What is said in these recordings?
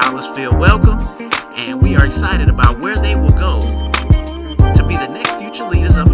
scholars feel welcome, and we are excited about where they will go to be the next future leaders of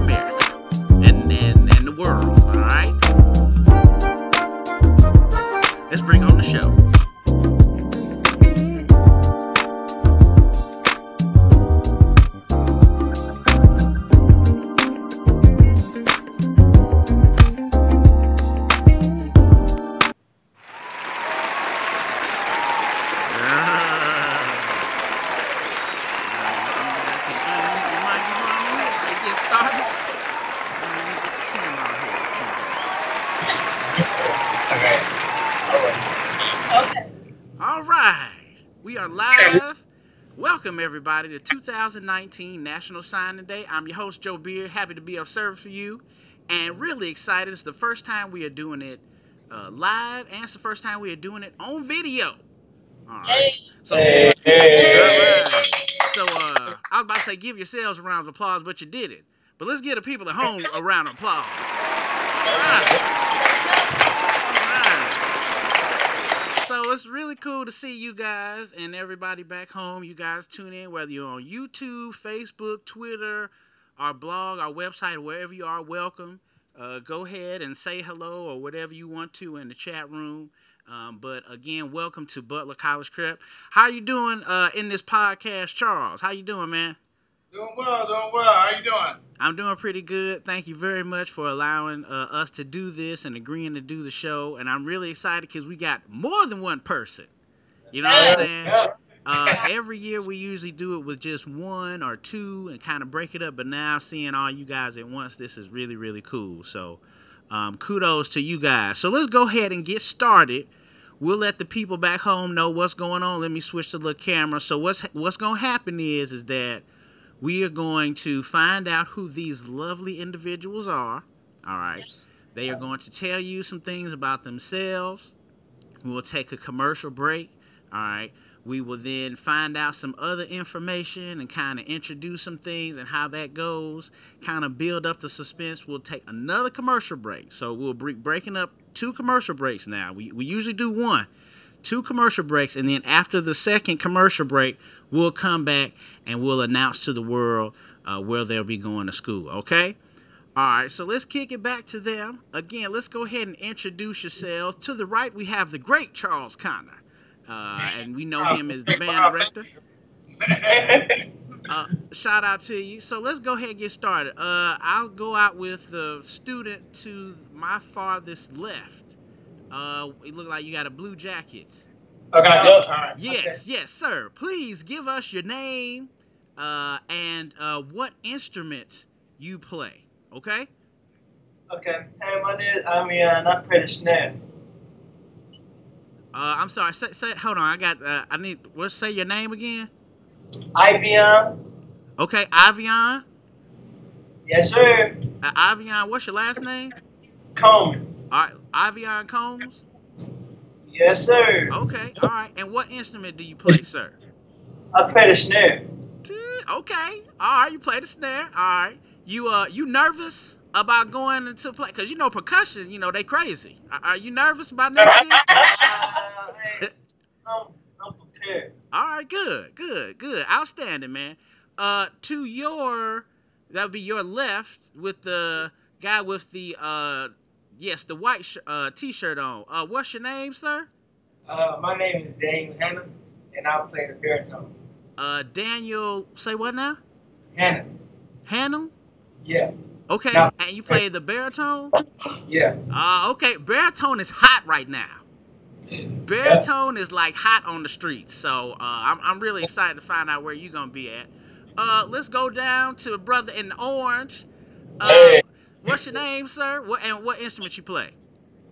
everybody to 2019 National Signing Day. I'm your host Joe Beard. Happy to be of service for you, and really excited. It's the first time we are doing it uh, live, and it's the first time we are doing it on video. All right. So, Hey. all right. so uh, I was about to say give yourselves a round of applause, but you did it. But let's give the people at home a round of applause. So it's really cool to see you guys and everybody back home. You guys tune in, whether you're on YouTube, Facebook, Twitter, our blog, our website, wherever you are, welcome. Uh, go ahead and say hello or whatever you want to in the chat room. Um, but again, welcome to Butler College Prep. How you doing uh, in this podcast, Charles? How you doing, man? Doing well, doing well. How you doing? I'm doing pretty good. Thank you very much for allowing uh, us to do this and agreeing to do the show. And I'm really excited because we got more than one person. You know what I'm saying? Uh, every year we usually do it with just one or two and kind of break it up. But now seeing all you guys at once, this is really, really cool. So um, kudos to you guys. So let's go ahead and get started. We'll let the people back home know what's going on. Let me switch to the camera. So what's what's going to happen is is that we are going to find out who these lovely individuals are. All right. They are going to tell you some things about themselves. We'll take a commercial break. All right. We will then find out some other information and kind of introduce some things and how that goes, kind of build up the suspense. We'll take another commercial break. So we'll be breaking up two commercial breaks now. We, we usually do one, two commercial breaks, and then after the second commercial break, we'll come back and we'll announce to the world uh, where they'll be going to school. Okay? All right, so let's kick it back to them. Again, let's go ahead and introduce yourselves. To the right, we have the great Charles Conner. Uh, and we know him as the band director. Uh, shout out to you. So let's go ahead and get started. Uh, I'll go out with the student to my farthest left. Uh, it looked like you got a blue jacket. Okay. All right. Yes, yes, sir. Please give us your name uh, and uh, what instrument you play. Okay? Okay. Hey, my name I mean, uh, not pretty snare. Uh, I'm sorry. Say, say, hold on. I got. Uh, I need. What? Say your name again. IBM. Okay, Avion. Yes, sir. Uh, Avion. What's your last name? Coleman. All right, Avion Combs. Yes, sir. Okay. All right. And what instrument do you play, sir? I play the snare. Okay. All right. You play the snare. All right. You uh, you nervous about going into play? Cause you know percussion. You know they crazy. Are, are you nervous about next year? Uh, hey, I'm, I'm prepared. All right, good, good, good, outstanding, man. Uh, to your that would be your left with the guy with the uh, yes, the white sh- uh t-shirt on. Uh, what's your name, sir? Uh, my name is Daniel Hannah, and I play the baritone. Uh, Daniel. Say what now? Hanna. Hannah. Yeah. Okay, Yeah. and you play the baritone. Yeah. Uh, okay, baritone is hot right now. Baritone is like hot on the streets, so uh, I'm I'm really excited to find out where you're gonna be at. Uh, let's go down to a brother in orange. Uh, Hey. What's your name, sir? What and what instrument you play?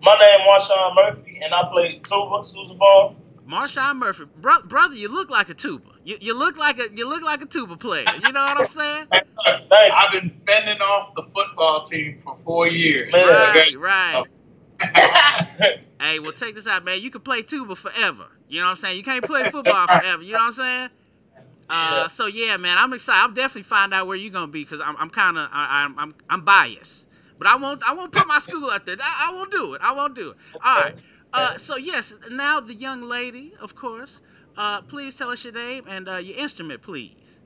My name is Marshawn Murphy, and I play tuba, sousaphone. Marshawn Murphy, Bro- brother. You look like a tuba. You, you look like a you look like a tuba player. You know what I'm saying? I've been fending off the football team for four years. Man. Right, right. Hey, well, take this out, man. You can play tuba forever. You know what I'm saying? You can't play football forever. You know what I'm saying? Uh, so yeah, man, I'm excited. I'll definitely find out where you're gonna be because I'm, I'm kind of, I'm, I'm, I'm biased. But I won't, I won't put my school out there. I, I won't do it. I won't do it. All right. Uh, so yes, now the young lady, of course. Uh, please tell us your name and uh, your instrument, please.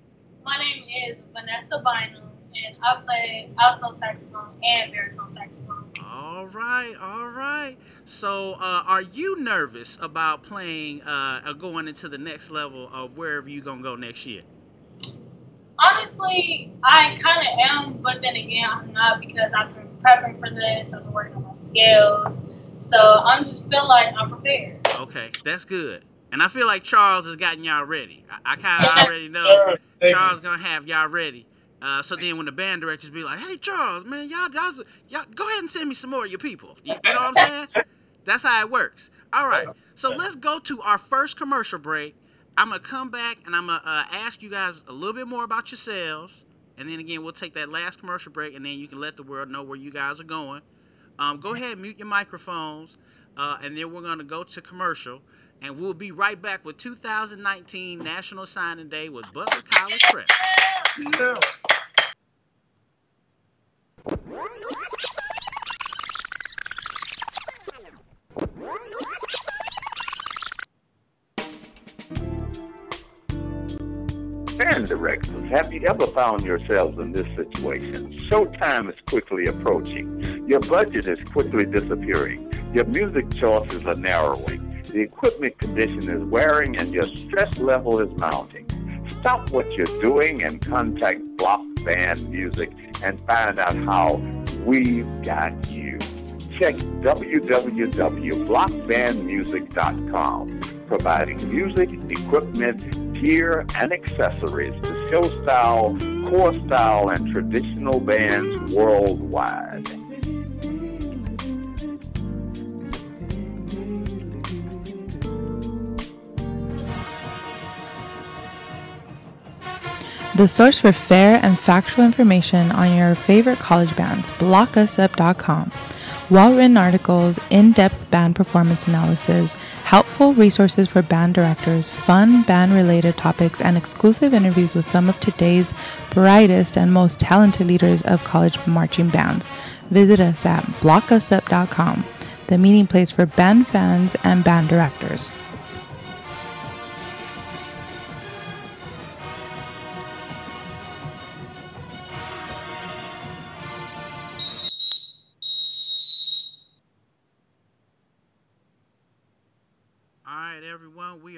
My name is Vannessa Bynum, and I play alto saxophone and baritone saxophone. All right, all right. So, uh, are you nervous about playing uh, or going into the next level of wherever you're gonna go next year? Honestly, I kind of am, but then again, I'm not because I've been prepping for this. I've been working on my skills, so I'm just feel like I'm prepared. Okay, that's good. And I feel like Charles has gotten y'all ready. I, I kind of Yes, already know sir. Thank Charles you. gonna have y'all ready. Uh, so then when the band directors be like, "Hey Charles, man, y'all, y'all, y'all, go ahead and send me some more of your people." You, you know what I'm saying? That's how it works. All right. So let's go to our first commercial break. I'm gonna come back and I'm gonna uh, ask you guys a little bit more about yourselves, and then again we'll take that last commercial break, and then you can let the world know where you guys are going. Um, go ahead, mute your microphones, uh, and then we're gonna go to commercial, and we'll be right back with 2019 National Signing Day with Butler College Prep. Band directors, have you ever found yourselves in this situation? Showtime is quickly approaching. Your budget is quickly disappearing. Your music choices are narrowing. The equipment condition is wearing and your stress level is mounting. Stop what you're doing and contact Block Band Music and find out how we've got you. Check www.blockbandmusic.com, providing music, equipment, gear, and accessories to show style, core style, and traditional bands worldwide. The source for fair and factual information on your favorite college bands, blockusup.com. Well written articles, in depth band performance analysis, helpful resources for band directors, fun band related topics, and exclusive interviews with some of today's brightest and most talented leaders of college marching bands. Visit us at blockusup.com, the meeting place for band fans and band directors.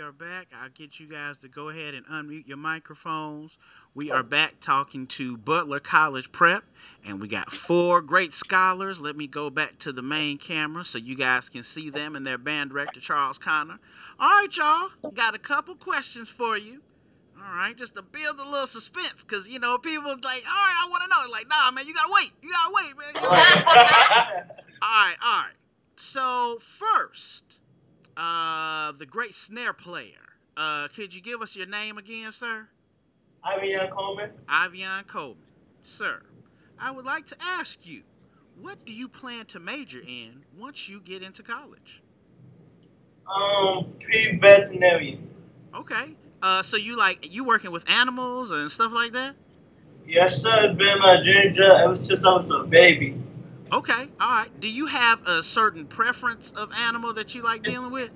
Are back. I'll get you guys to go ahead and unmute your microphones. We are back talking to Butler College Prep, and we got four great scholars. Let me go back to the main camera so you guys can see them and their band director, Charles Conner. All right, y'all, got a couple questions for you. All right, just to build a little suspense, because, you know, people like, all right, I want to know. Like, nah, man, you got to wait. You got to wait, man. You gotta wait. All right, all right. So first, uh, the great snare player. Uh, could you give us your name again, sir? Ivan Coleman. Avion Coleman. Sir, I would like to ask you, what do you plan to major in once you get into college? Um, pre-veterinarian. Okay. Uh, so you like you working with animals and stuff like that? Yes, sir. It's been my dream job ever since I was a baby. Okay. All right. Do you have a certain preference of animal that you like dealing with?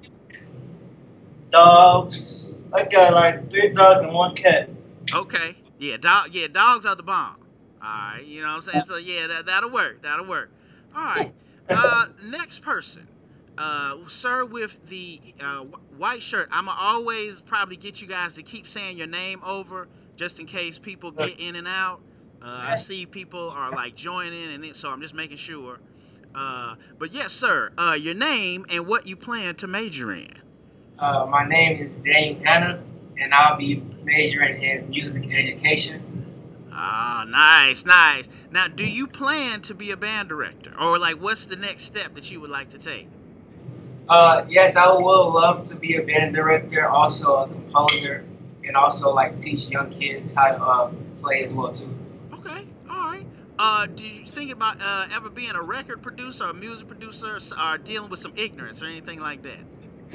Dogs. I got like three dogs and one cat. Okay. Yeah, dog. Yeah, dogs are the bomb. All right. You know what I'm saying? So yeah, that that'll work. That'll work. All right. Uh, next person. Uh, sir with the uh, white shirt. I'ma always probably get you guys to keep saying your name over, just in case people get in and out. Uh, I see people are like joining, and it, so I'm just making sure. Uh, but yes, sir. Uh, your name and what you plan to major in. Uh, my name is Dane Hannah, and I'll be majoring in music education. Ah, nice, nice. Now, do you plan to be a band director, or like, what's the next step that you would like to take? Uh, yes, I would love to be a band director, also a composer, and also like teach young kids how to uh, play as well too. Okay, all right. Uh, do you think about uh, ever being a record producer, or a music producer, or dealing with some ignorance or anything like that?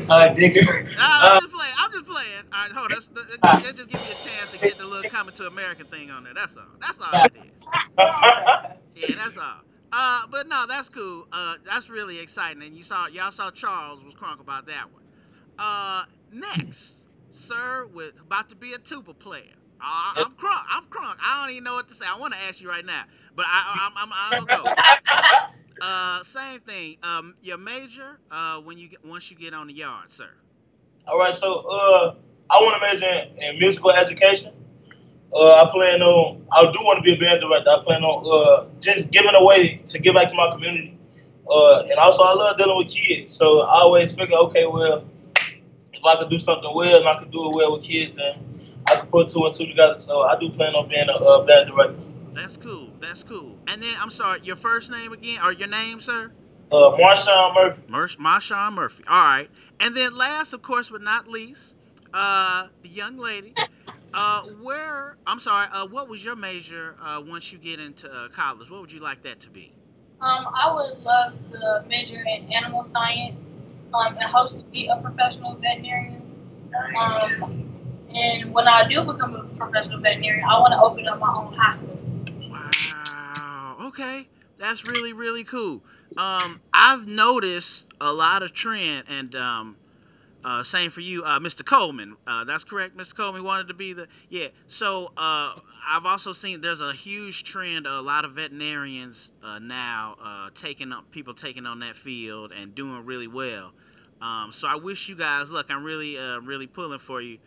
Uh, digger. Uh, I'm just playing. I'm just playing. All right, hold on. That's, that, that just give me a chance to get the little coming to American thing on there. That's all. That's all it is. Yeah, that's all. Uh, but no, that's cool. Uh, that's really exciting. And you saw y'all saw Charles was crunk about that one. Uh, next, sir, with about to be a tuba player. Uh, I'm crunk. I'm crunk. I don't even know what to say. I want to ask you right now, but I, I'm, I'm, I'm gonna go. Uh, same thing. Um, your major. Uh, when you get once you get on the yard, sir. All right, so uh, I want to major in, in musical education. Uh, I plan on. I do want to be a band director. I plan on uh, just giving away to give back to my community. Uh, and also, I love dealing with kids. So I always figure, okay, well, if I could do something well and I could do it well with kids, then I could put two and two together. So I do plan on being a uh, band director. That's cool. That's cool. And then I'm sorry, your first name again, or your name, sir? Uh, Marshawn Murphy. Mer- Marshawn Murphy. All right. And then last, of course, but not least, uh, the young lady. Uh, where? I'm sorry. Uh, what was your major uh, once you get into uh, college? What would you like that to be? Um, I would love to major in animal science um, and hope to be a professional veterinarian. Um, and when I do become a professional veterinarian, I want to open up my own hospital. Wow. Okay. That's really really cool. Um, I've noticed a lot of trend, and um, uh, same for you, uh, Mr. Coleman. Uh, that's correct. Mr. Coleman wanted to be the yeah. So uh, I've also seen there's a huge trend. A lot of veterinarians uh, now uh, taking up people taking on that field and doing really well. Um, so I wish you guys luck. I'm really really pulling for you.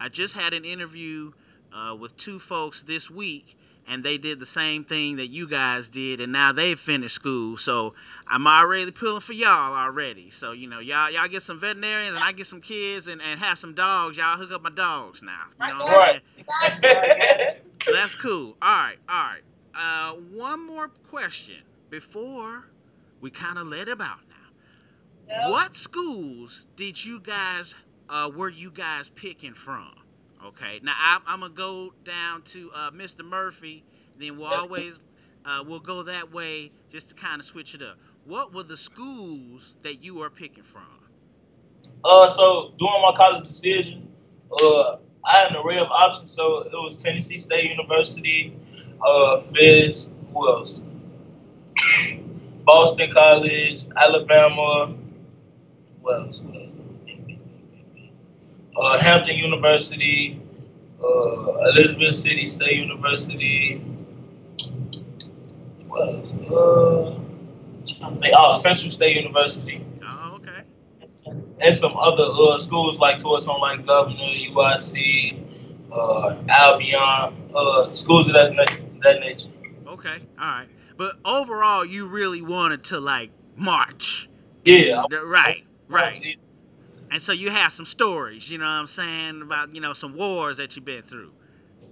I just had an interview uh, with two folks this week, and they did the same thing that you guys did, and now they've finished school. So I'm already pulling for y'all already. So you know, y'all y'all get some veterinarians, and I get some kids, and, and have some dogs. Y'all hook up my dogs now. You know what Right. That's cool. All right, all right. Uh, one more question before we kind of let him out now. Yep. What schools did you guys uh, were you guys picking from? Okay, now I'm, I'm gonna go down to uh, Mr. Murphy. Then we'll always uh, we'll go that way just to kind of switch it up. What were the schools that you were picking from? Uh, so during my college decision, uh, I had an array of options. So it was Tennessee State University, uh, Fizz, who else? Boston College, Alabama. What else? Uh, Hampton University, uh, Elizabeth City State University. What else? Uh, trying to think. oh, Central State University Oh, okay. and some other uh, schools like towards like Governor, UIC, uh, Albion, uh, schools of that that nature. Okay. All right. But overall, you really wanted to like march. Yeah, Right. Right. And so you have some stories, you know what I'm saying, about, you know, some wars that you've been through.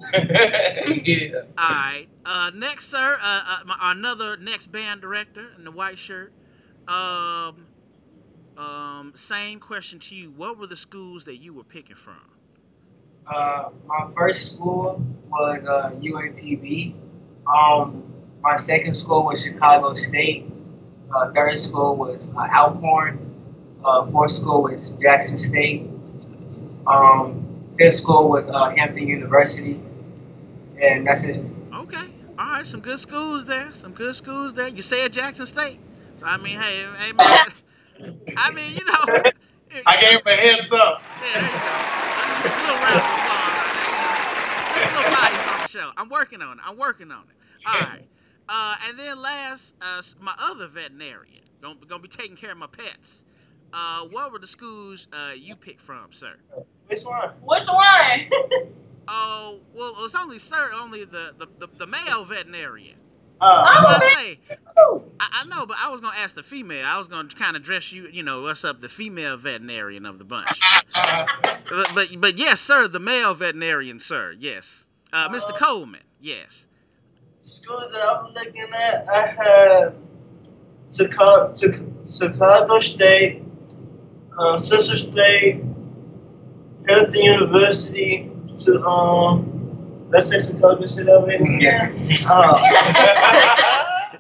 yeah. All right. Uh, next, sir, uh, uh, my, another next band director in the white shirt. Um, um, same question to you. What were the schools that you were picking from? Uh, my first school was uh, UAPB. Um, my second school was Chicago State. Uh, third school was uh, Alcorn. Uh, fourth school was Jackson State. Um, fifth school was uh, Hampton University. And that's it. Okay. All right. Some good schools there. Some good schools there. You said Jackson State. So, I mean, hey, hey, man. I mean, you know. I gave him a heads up. Yeah, there you go. A little round of applause right there, you know. Just a little volume on the show. I'm working on it. I'm working on it. All right. Uh, and then last, uh, my other veterinarian, gonna, gonna be taking care of my pets. Uh, what were the schools uh, you picked from, sir? Which one? Which one? Oh, well, it's only sir, only the the, the, the male veterinarian. Uh, I'm a I vet- say, I, I know, but I was gonna ask the female. I was gonna kind of dress you, you know, what's up, the female veterinarian of the bunch. but, but but yes, sir, the male veterinarian, sir. Yes, uh, Mr. Uh, Coleman. Yes. School that I'm looking at, I have Chicago, Chicago State, uh, Sister State, Hampton University, to um, let's say Chicago State over here. Yeah. Uh,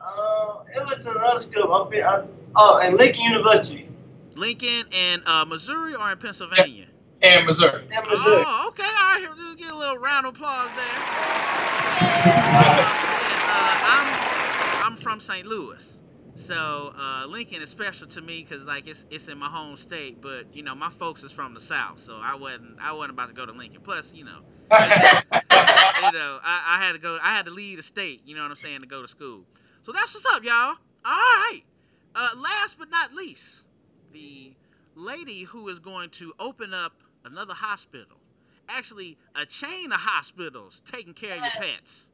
uh, it was another school. I've been, I, oh, and Lincoln University Lincoln and uh, Missouri or in Pennsylvania? and Missouri. in Missouri. Oh, okay. All right. Here, just get a little round of applause there. Uh, and, uh, I'm I'm from St. Louis. So uh, Lincoln is special to me because like it's it's in my home state, but you know my folks is from the south, so I wasn't I wasn't about to go to Lincoln. Plus, you know, you know I, I had to go I had to leave the state, you know what I'm saying, to go to school. So that's what's up, y'all. All right. Uh, last but not least, the lady who is going to open up another hospital, actually a chain of hospitals taking care of your pets.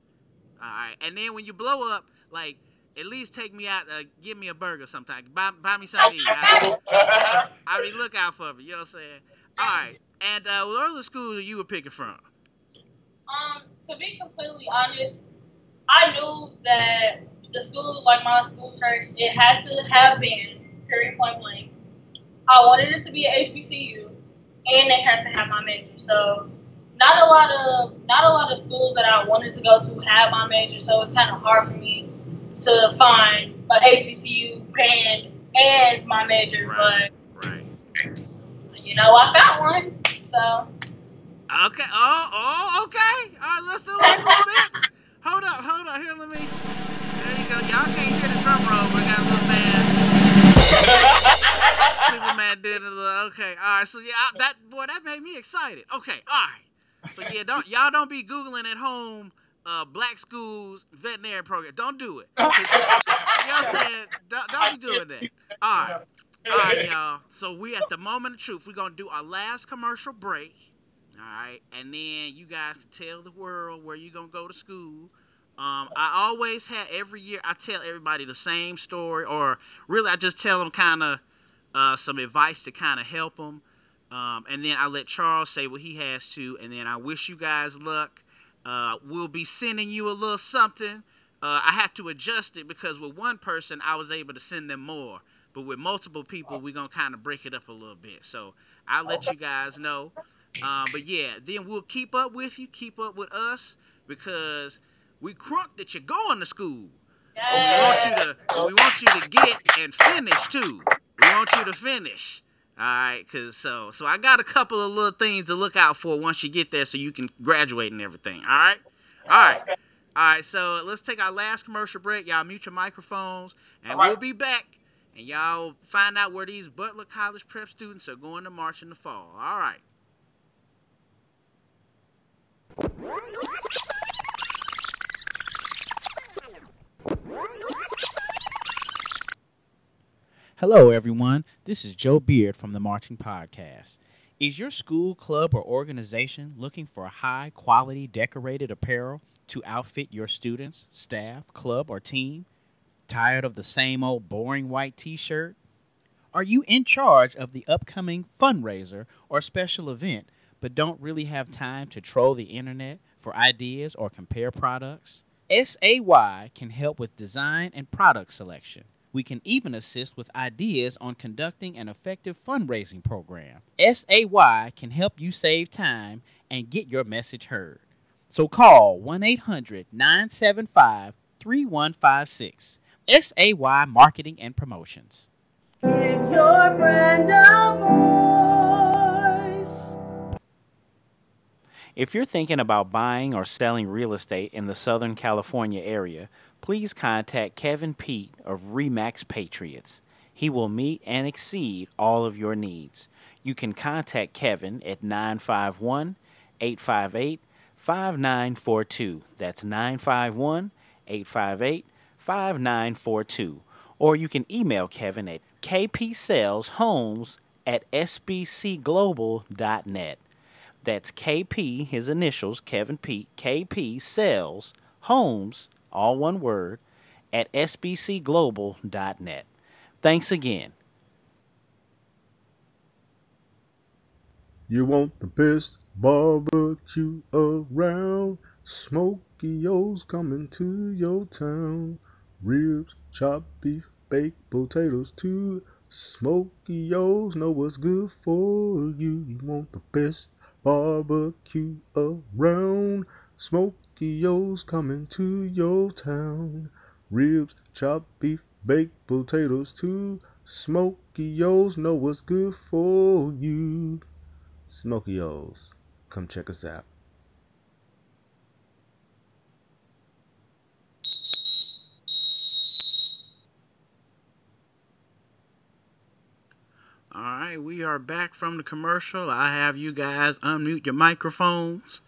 All right, and then when you blow up, like at least take me out, uh, give me a burger sometime. Buy, buy me something to eat. I, I mean, look out for me. You know what I'm saying? All right. And uh, what other schools you were picking from? Um, to be completely honest, I knew that the school, like my school church, it had to have been period point blank. I wanted it to be a HBCU, and they had to have my major. So, not a lot of not a lot of schools that I wanted to go to have my major. So it's kind of hard for me to find a HBCU band and my major, Right. Right. but you know, I found one. So Okay. Oh, oh, okay. All right, let's do let's do. Hold up, hold up. Here, let me. There you go. Y'all can't hear the drum roll. We got a little man. Superman did a little. Okay. All right. So yeah, I- that boy, that made me excited. Okay. All right. So yeah, don't y'all don't be googling at home. Uh, black schools veterinary program. Don't do it. You know what I'm saying? Don't, don't be doing that. All right. All right, y'all. So we at the moment of truth. We're gonna do our last commercial break. All right, and then you guys can tell the world where you gonna go to school. Um, I always had every year. I tell everybody the same story, or really, I just tell them kind of uh, some advice to kind of help them. Um, and then I let Charles say what he has to, and then I wish you guys luck. Uh, we'll be sending you a little something. Uh, I have to adjust it because with one person I was able to send them more, but with multiple people we're gonna kind of break it up a little bit. So I'll let you guys know. Um, but yeah, then we'll keep up with you, keep up with us because we crunk that you're going to school. We want you to we want you to get and finish too. We want you to finish. All right, cause so so I got a couple of little things to look out for once you get there, so you can graduate and everything. All right, all right, all right. So let's take our last commercial break. Y'all mute your microphones, and right. we'll be back. And y'all find out where these Butler College prep students are going to march in the fall. All right. Hello, everyone. This is Joe Beard from the Marching Podcast. Is your school, club, or organization looking for high quality decorated apparel to outfit your students, staff, club, or team? Tired of the same old boring white t shirt? Are you in charge of the upcoming fundraiser or special event but don't really have time to troll the internet for ideas or compare products? SAY can help with design and product selection. We can even assist with ideas on conducting an effective fundraising program. SAY can help you save time and get your message heard. So call 1 800 975 3156. SAY Marketing and Promotions. Give your brand a voice. If you're thinking about buying or selling real estate in the Southern California area, please contact Kevin Peete of RE/MAX Patriots. He will meet and exceed all of your needs. You can contact Kevin at 951 858 5942. That's 951 858 5942. Or you can email Kevin at kpsaleshomes at sbcglobal.net. That's KP, his initials, Kevin Peete, KP Sales Homes, all one word, at sbcglobal.net. Thanks again. You want the best barbecue around? Smokey O's coming to your town. Ribs, chopped beef, baked potatoes too. Smokey O's know what's good for you. You want the best barbecue around? Smokey Pinocchio's coming to your town. Ribs, chopped beef, baked potatoes too. Smokey-O's know what's good for you. Smokey-O's, come check us out. All right, we are back from the commercial. I have you guys unmute your microphones.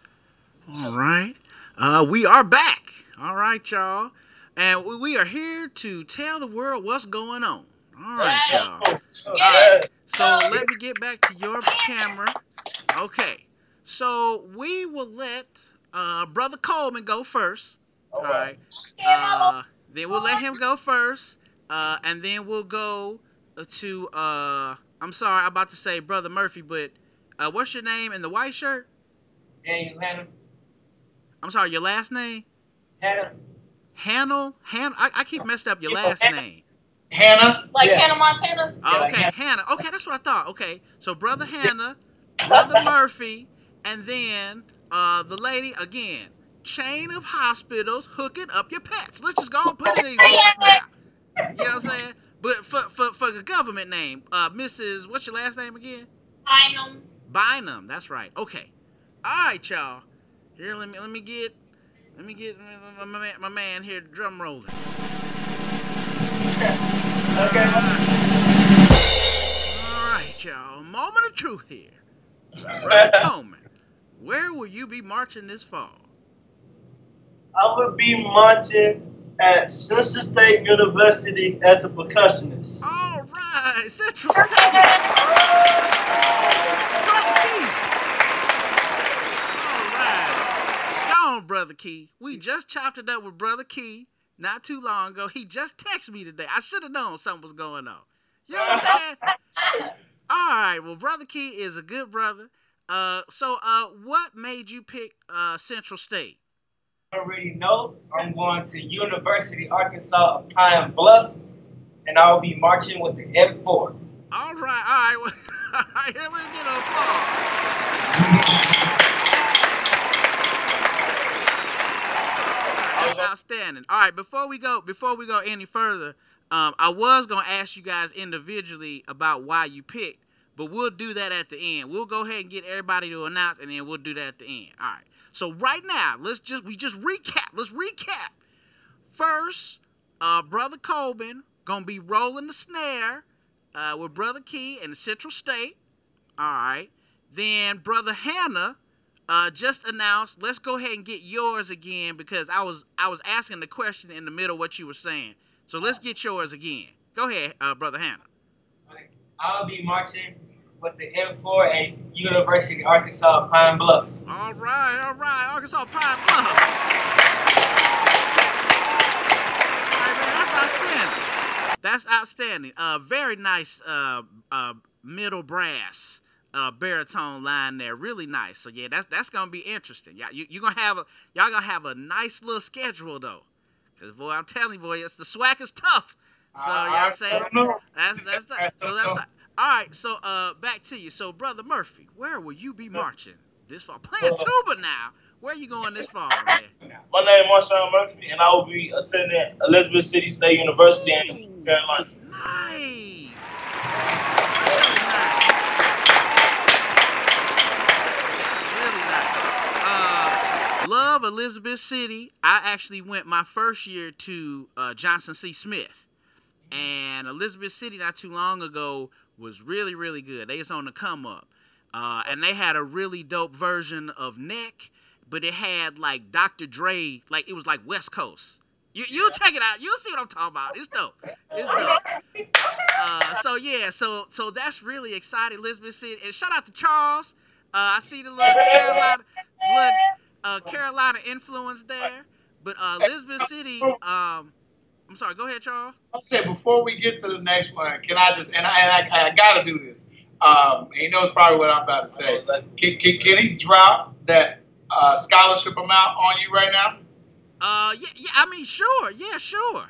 All right. Uh, we are back. All right, y'all. And we- we are here to tell the world what's going on. All right, y'all. All right. So let me get back to your camera. Okay. So we will let uh, Brother Coleman go first. All right. Uh, then we'll let him go first. Uh, and then we'll go to uh, I'm sorry, I'm about to say Brother Murphy, but uh, what's your name in the white shirt? Daniel Hannah. I'm sorry, your last name? Hannah. Hannah? Hannah? I, I keep messing up your Yeah, last Hannah. name. Hannah. Like Yeah. Hannah Montana. Oh, like okay, Hannah. Hannah. Okay, that's what I thought. Okay, so Brother Hannah, Brother Murphy, and then uh, the lady again. Chain of hospitals hooking up your pets. Let's just go and put it in existence now. You know what I'm saying? But for for, for the government name, uh, Mrs. What's your last name again? Bynum. Bynum. That's right. Okay. All right, y'all. Here, let me let me get let me get my, my, man- my man here drum rolling. Okay. All right, y'all. Moment of truth here. Brother Coleman, where will you be marching this fall? I will be marching at Central State University as a percussionist. All right, Central State. Brother Key. All right. Go on, Brother Key. We just chopped it up with Brother Key not too long ago. He just texted me today. I should have known something was going on. You know what I'm saying? All right. Well, Brother Key is a good brother. Uh, so, uh, what made you pick uh, Central State? I already know I'm going to University Arkansas of Pine Bluff, and I'll be marching with the M4. All right, all right. All right, here, let's get an applause. That's outstanding. All right, before we go, before we go any further, um, I was gonna ask you guys individually about why you picked, but we'll do that at the end. We'll go ahead and get everybody to announce, and then we'll do that at the end. All right. So right now, let's just we just recap. Let's recap. First, uh, brother Coleman gonna be rolling the snare uh, with brother Key in the Central State. All right. Then brother Hannah uh, just announced. Let's go ahead and get yours again because I was I was asking the question in the middle of what you were saying. So let's get yours again. Go ahead, uh, brother Hannah. I'll be marching with the M4 at University of Arkansas Pine Bluff. All right, all right, Arkansas Pine Bluff. All right, man, that's outstanding. That's outstanding. Uh, very nice uh, uh, middle brass uh, baritone line there. Really nice. So yeah, that's that's gonna be interesting. Y'all, you you gonna have a y'all gonna have a nice little schedule though. Cause boy, I'm telling you, boy, it's the swag is tough. So what I'm saying? That's that's so that's all right. So uh, back to you. So brother Murphy, where will you be marching this fall? Playing tuba now. Where are you going this fall, man? My name is Marshawn Murphy, and I will be attending Elizabeth City State University in Carolina. Nice. Really nice. That's really nice. Uh, love Elizabeth City. I actually went my first year to uh, Johnson C. Smith, and Elizabeth City not too long ago was really really good. They was on the come up, uh, and they had a really dope version of Neck, but it had like Dr. Dre, like it was like West Coast. You you check it out. You'll see what I'm talking about. It's dope. It's dope. Uh, so yeah, so so that's really exciting, Elizabeth City. And shout out to Charles. Uh, I see the little Carolina, little, uh, Carolina influence there. But uh, Elizabeth City. Um, I'm sorry. Go ahead, Charles. I said before we get to the next one, can I just and I and I, I got to do this. Um, he knows probably what I'm about to say. Can, can, can he drop that uh, scholarship amount on you right now? Uh, yeah, yeah. I mean, sure. Yeah, sure.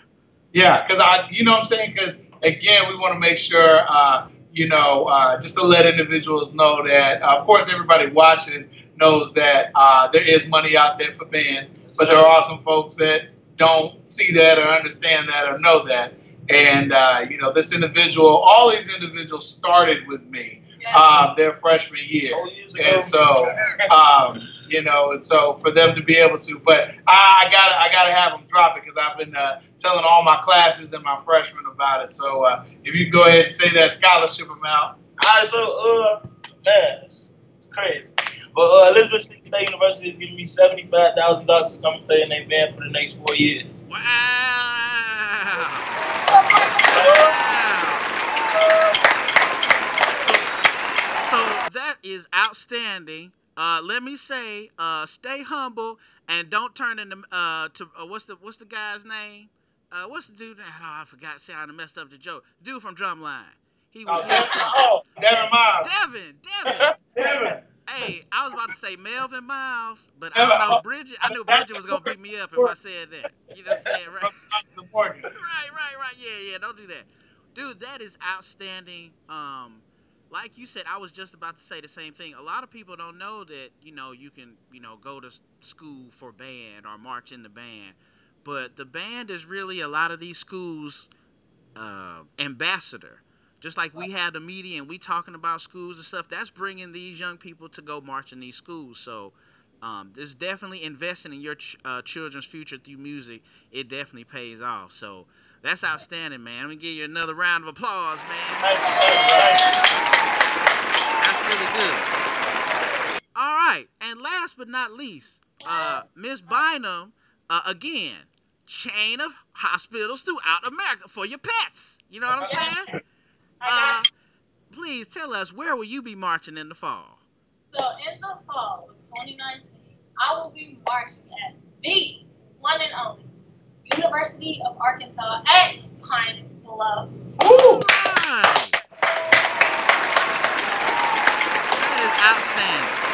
Yeah, because I, you know what I'm saying? Because again, we want to make sure, uh, you know, uh, just to let individuals know that, uh, of course, everybody watching knows that uh, there is money out there for band, but there are some folks that don't see that or understand that or know that. And, uh, you know, this individual, all these individuals started with me uh, their freshman year. And so, um, you know, and so for them to be able to, but I, I gotta, I gotta have them drop it because I've been uh, telling all my classes and my freshmen about it. So uh, if you go ahead and say that scholarship amount, right, so uh, man, it's, it's crazy. But uh, Elizabeth State University is giving me seventy five thousand dollars to come and play in their band for the next four years. Wow. wow. So that is outstanding. Uh, let me say, uh, stay humble and don't turn into uh, to uh, what's the what's the guy's name? Uh, what's the dude? Oh, I forgot. See, I messed up the joke. Dude from Drumline. He Oh, was Devon, oh, Devon Miles. Devon. Devon. Devon. Hey, I was about to say Melvin Miles, but I don't know Bridget. I knew Bridget was gonna beat me up if I said that. You know what I'm saying, right? Right, right, right. Yeah, yeah. Don't do that, dude. That is outstanding. Um, like you said, I was just about to say the same thing. A lot of people don't know that you know you can you know go to school for band or march in the band, but the band is really a lot of these schools' uh, ambassador. Just like we had the media and we talking about schools and stuff, that's bringing these young people to go march in these schools. So um, this definitely investing in your ch- uh, children's future through music. It definitely pays off. So that's outstanding, man. Let me give you another round of applause, man. That's really good. All right, and last but not least, uh, Miss Bynum, uh, again, chain of hospitals throughout America for your pets. You know what I'm saying? Uh, please tell us where will you be marching in the fall? So in the fall of 2019, I will be marching at the one and only University of Arkansas at Pine Bluff. Right. That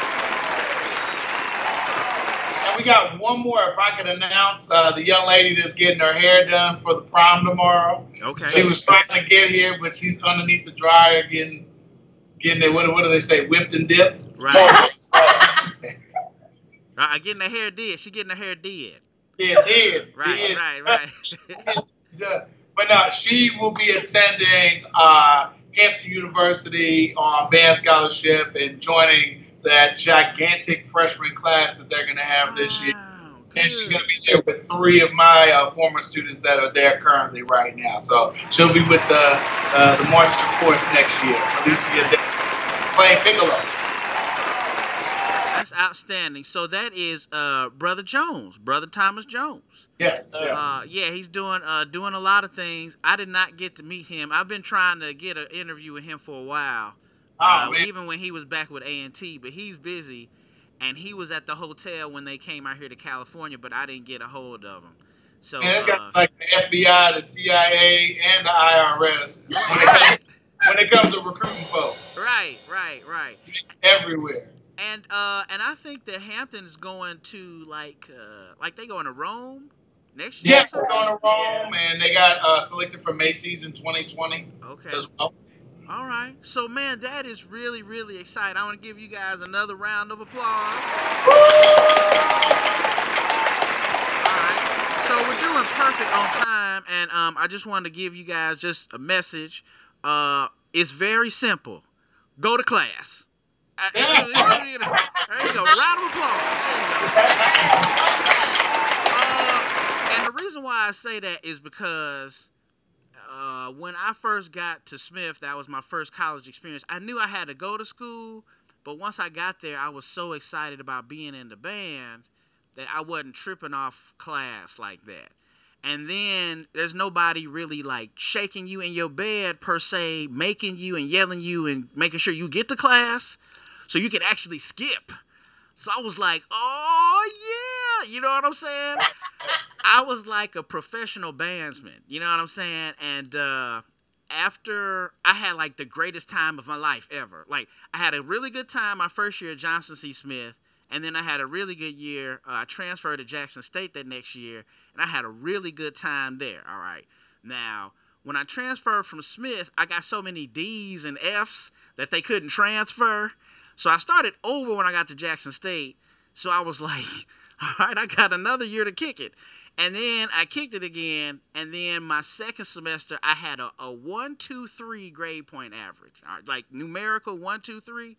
And we got one more. If I could announce uh, the young lady that's getting her hair done for the prom tomorrow. outstanding. She was trying to get here, but she's underneath the dryer getting getting it. What, do- what do they say? Whipped and dipped. Right. Right. Getting her hair did. She getting her hair did. Yeah, did. Right. did. Right. Right. But no, she will be attending uh, Hampton University on band scholarship and joining that gigantic freshman class that they're going to have this year. Wow, And she's going to be there with three of my uh, former students that are there currently right now. So she'll be with the uh, the Marching Force next year. Alicia Davis playing piccolo. That's outstanding. So that is uh, Brother Jones, Brother Thomas Jones. Yes, yes. Uh, yeah, he's doing uh, doing a lot of things. I did not get to meet him. I've been trying to get an interview with him for a while. Oh, uh, even when he was back with A and T, but he's busy, and he was at the hotel when they came out here to California, but I didn't get a hold of him. So And it's uh, got like the FBI, the CIA, and the IRS when it comes, when it comes to recruiting folks right, right, right. everywhere. And uh, and I think that Hampton is going to like uh, like they going to Rome next year. Yeah, we're going to Rome, and they got uh, selected for Macy's in 2020 Okay. as well. All right. So, man, that is really, really exciting. I want to give you guys another round of applause. All right. So we're doing perfect on time, and um, I just wanted to give you guys just a message. Uh, it's very simple. Go to class. There you go. Round of applause. There you go. Uh, and the reason why I say that is because uh, when I first got to Smith, that was my first college experience. I knew I had to go to school, but once I got there, I was so excited about being in the band that I wasn't tripping off class like that. And then there's nobody really like shaking you in your bed per se, making you and yelling you and making sure you get to class so you can actually skip. So I was like, oh yeah, you know what I'm saying? I was like a professional bandsman, you know what I'm saying? And uh, after I had like the greatest time of my life ever. Like I had a really good time my first year at Johnson C. Smith, and then I had a really good year. Uh, I transferred to Jackson State that next year, and I had a really good time there. All right. Now, when I transferred from Smith, I got so many D's and F's that they couldn't transfer. So I started over when I got to Jackson State. So I was like, all right, I got another year to kick it. And then I kicked it again. And then my second semester, I had a, a one, two, three grade point average. Like numerical one, two, three.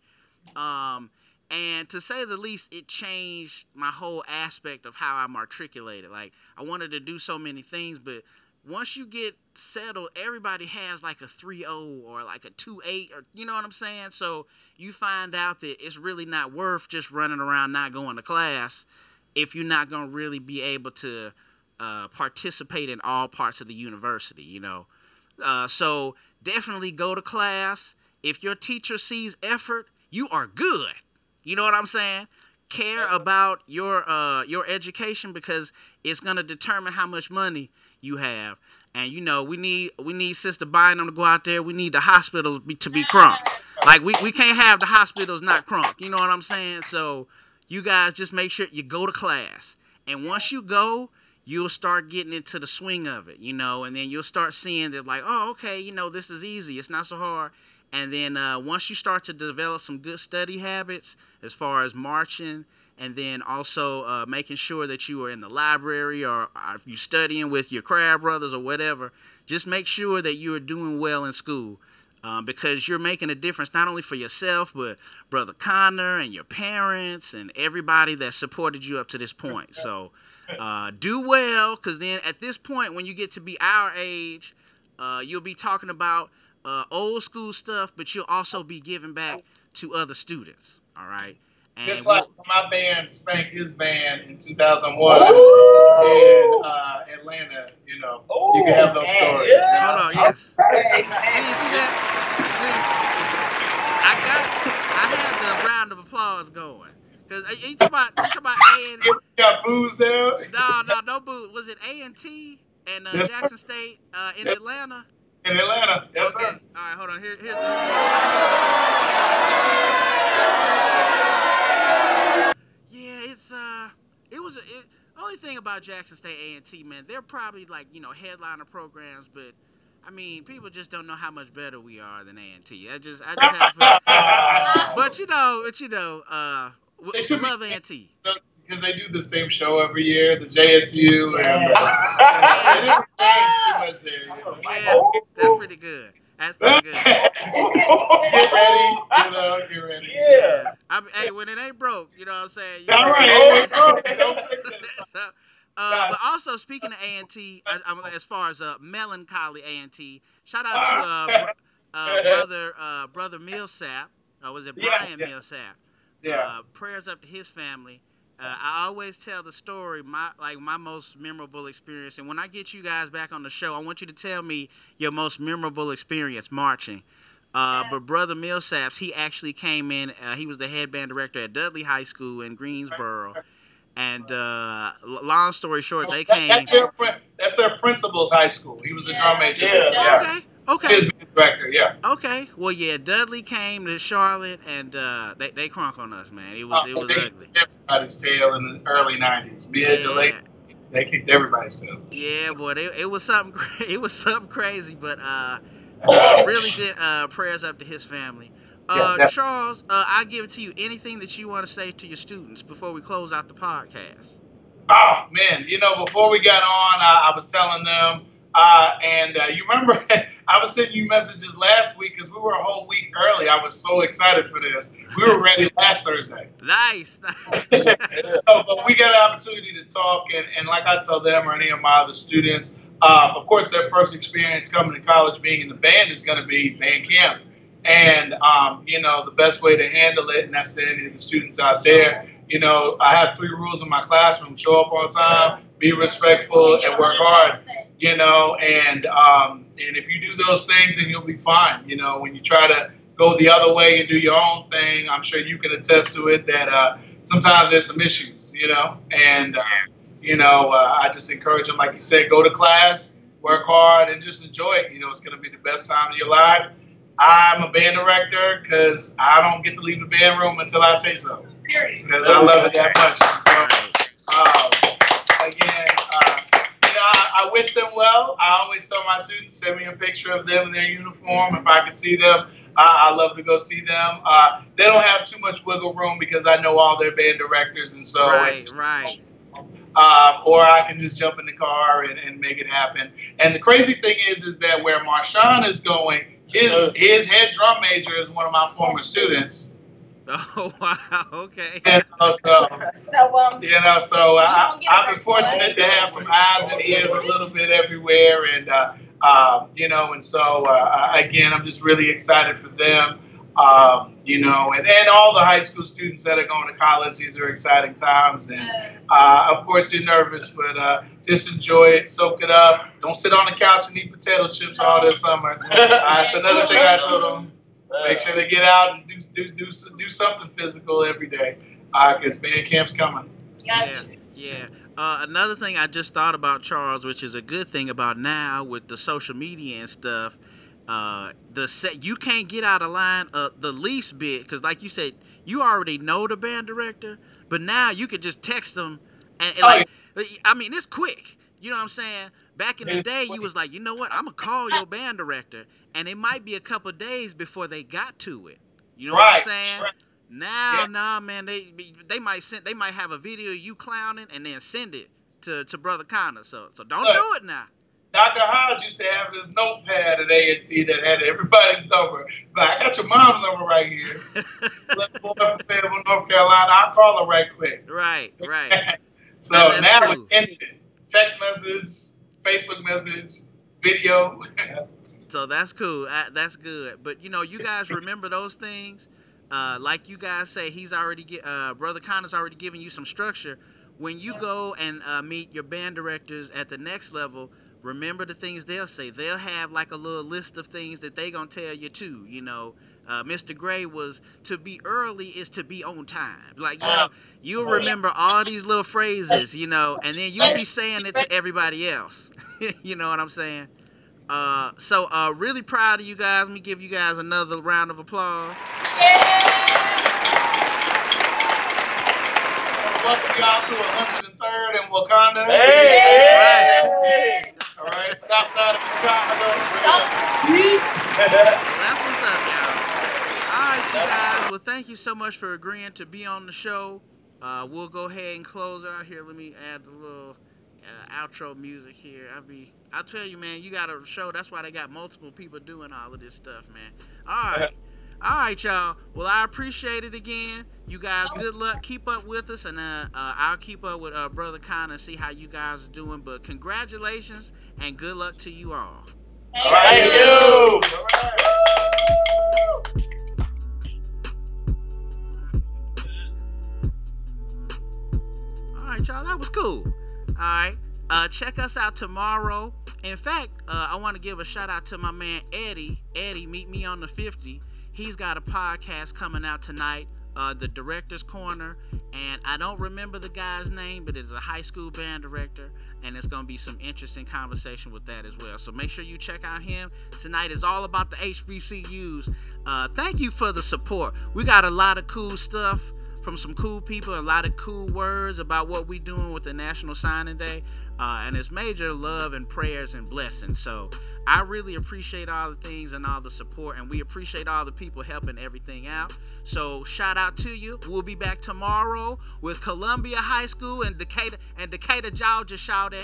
Um, and to say the least, it changed my whole aspect of how I'm. Like I wanted to do so many things, but once you get settled, everybody has like a 3-0 or like a 2-8 or you know what I'm saying? So you find out that it's really not worth just running around not going to class if you're not going to really be able to uh, participate in all parts of the university, you know. Uh, so definitely go to class. If your teacher sees effort, you are good. You know what I'm saying? Care about your uh, your education because it's gonna determine how much money you have. And you know we need we need Sister Bynum to go out there. We need the hospitals be, to be crunk. Like we, we can't have the hospitals not crunk. You know what I'm saying? So you guys just make sure you go to class. And once you go, you'll start getting into the swing of it, you know, and then you'll start seeing that like, oh, okay, you know, this is easy. It's not so hard. And then uh, once you start to develop some good study habits as far as marching, and then also uh, making sure that you are in the library or if you're studying with your crab brothers or whatever, just make sure that you are doing well in school. Um, because you're making a difference not only for yourself, but Brother Conner and your parents and everybody that supported you up to this point. So uh, do well, because then at this point, when you get to be our age, uh, you'll be talking about uh, old school stuff, but you'll also be giving back to other students. All right. And Just like we'll, my band spanked his band in 2001 Ooh. in uh, Atlanta, you know, Ooh, you can have those man, stories. Yeah. Hold on, yes. see, see that? See, I got, I had the round of applause going. Cause you talking about, you talking about A and got boos there? No, no, no boos. Was it A and T and uh, yes, Jackson State uh, in yes. Atlanta? In Atlanta, yes, okay. sir. All right, hold on. Here, here. Yeah, it's uh, it was a, it, only thing about Jackson State A and T, man. They're probably like you know headliner programs, but I mean, people just don't know how much better we are than A and T. I just, I just have, but you know, but you know, uh, they should love A and T because they do the same show every year, the JSU, and uh, they didn't change too much there. You know? Yeah, that's pretty good. That's pretty good. get ready, you know, get ready. Yeah. I mean, hey, when it ain't broke, you know what I'm saying. You All right. so, uh, but also speaking of A and T, as far as uh, melancholy A and T, shout out to uh, uh, brother uh, brother Millsap. Uh, was it Brian yes, yes. Millsap? Yeah. Uh, prayers up to his family. Uh, I always tell the story, my like my most memorable experience. And when I get you guys back on the show, I want you to tell me your most memorable experience marching. Uh, but Brother Millsaps, he actually came in. Uh, he was the head band director at Dudley High School in Greensboro. And uh, long story short, they came. That's their, that's their principal's high school. He was a drum major. Yeah. yeah. Okay. Okay. His director, yeah. Okay. Well, yeah. Dudley came to Charlotte, and uh, they they crunk on us, man. It was uh, it was they ugly. Everybody's tail in the early '90s, mid yeah. to late. They kicked everybody's tail. Yeah, boy, it, it was something. It was something crazy, but uh, really good uh, prayers up to his family. Uh, yeah, Charles, uh, I give it to you. Anything that you want to say to your students before we close out the podcast? Oh man, you know, before we got on, I, I was telling them uh, and uh, you remember, I was sending you messages last week because we were a whole week early. I was so excited for this. We were ready last Thursday. Nice. so, but we got an opportunity to talk, and, and like I tell them or any of my other students, uh, of course, their first experience coming to college being in the band is going to be band camp. And, um, you know, the best way to handle it, and that's to any of the students out there, you know, I have three rules in my classroom show up on time, be respectful, and work hard you know, and um, and if you do those things, then you'll be fine. You know, when you try to go the other way and do your own thing, I'm sure you can attest to it that uh, sometimes there's some issues, you know, and uh, you know, uh, I just encourage them, like you said, go to class, work hard, and just enjoy it. You know, it's going to be the best time of your life. I'm a band director because I don't get to leave the band room until I say so. Period. Because I love it that much. So, um, I, I, wish them well. I always tell my students, send me a picture of them in their uniform. If I can see them, I, I love to go see them. Uh, they don't have too much wiggle room because I know all their band directors, and so right, it's right. Uh, or I can just jump in the car and, and make it happen. And the crazy thing is, is that where Marshawn is going, his his head drum major is one of my former students. Oh wow, okay. You know, so So um, you know, so I, I've been fortunate to have some eyes and ears a little bit everywhere, and uh, uh, you know, and so uh, again, I'm just really excited for them. Um, you know, and, and all the high school students that are going to college. These are exciting times, and uh, of course you're nervous, but uh, just enjoy it, soak it up. Don't sit on the couch and eat potato chips all this summer. Uh, that's another thing I told them. Make sure they get out and do do do, do something physical every day, because band camp's coming. Yeah, yeah. Uh, another thing I just thought about Charles, which is a good thing about now with the social media and stuff. Uh, the set you can't get out of line uh, the least bit because, like you said, you already know the band director, but now you could just text them and, and Oh, like, I mean, it's quick. You know what I'm saying? Back in the day, you was like, you know what? I'm gonna call your band director, and it might be a couple days before they got to it. You know what I'm saying? right. Now, Yeah. nah, man, they they might send they might have a video of you clowning and then send it to, to brother Conner. So so don't Look. do it now. Dr. Hodge used to have his notepad at A&T that had everybody's number. Like, I got your mom's number right here. Look, boy from Fayetteville, North Carolina. I'll call her right quick. right, right. So That- now it's instant. Text message, Facebook message, video. So that's cool. Uh, that's good. But you know, you guys remember those things. Uh, like you guys say, he's already get, uh, brother Conner's already giving you some structure. When you go and uh, meet your band directors at the next level, remember the things they'll say. They'll have like a little list of things that they gonna tell you too. You know, uh, Mr. Gray was to be early is to be on time. Like you know, you'll remember all these little phrases. You know, and then you'll be saying it to everybody else. you know what I'm saying? Uh, so uh, really proud of you guys. Let me give you guys another round of applause. Welcome y'all to 103rd in Wakanda. Hey! All right, south side of Chicago. That's what's up, y'all. All right, you guys. Well, thank you so much for agreeing to be on the show. Uh, we'll go ahead and close it out here. Let me add the little uh, outro music here. I'll be. I'll tell you, man. You got a show. That's why they got multiple people doing all of this stuff, man. All right. All right, y'all. Well, I appreciate it again. You guys, good luck. Keep up with us, and uh, uh, I'll keep up with uh, Brother Conner and see how you guys are doing. But congratulations and good luck to you all. Thank you. All right, y'all. That was cool. All right. Uh, check us out tomorrow. In fact, uh, I want to give a shout out to my man Eddie. Eddie, meet me on the 50. He's got a podcast coming out tonight, uh, The Director's Corner. And I don't remember the guy's name, but it's a high school band director. And it's going to be some interesting conversation with that as well. So make sure you check out him. Tonight is all about the HBCUs. Uh, thank you for the support. We got a lot of cool stuff from some cool people, a lot of cool words about what we doing with the National Signing Day. Uh, and it's major love and prayers and blessings. So I really appreciate all the things and all the support, and we appreciate all the people helping everything out. So shout out to you. We'll be back tomorrow with Columbia High School and Decatur and Decatur, Georgia. Shout.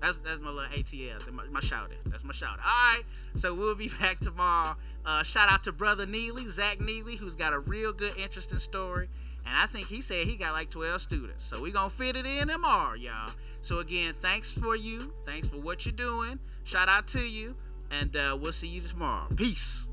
That's that's my little ATL. My, my shout it. That's my shout. All right. So we'll be back tomorrow. Uh, shout out to brother Neely, Zach Neely, who's got a real good, interesting story. And I think he said he got like 12 students. So we're going to fit it in tomorrow, y'all. So again, thanks for you. Thanks for what you're doing. Shout out to you. And uh, we'll see you tomorrow. Peace.